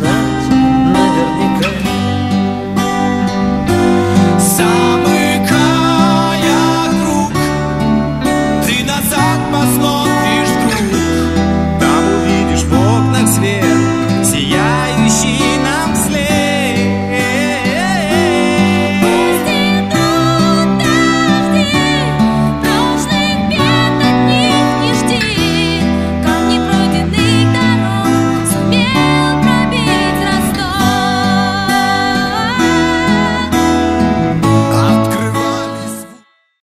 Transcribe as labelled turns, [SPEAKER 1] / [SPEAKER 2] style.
[SPEAKER 1] más, más verde